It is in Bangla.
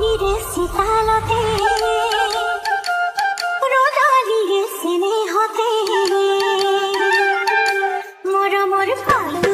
শীতালতে রোদালি রে স্নেহতে মোর মোর পাই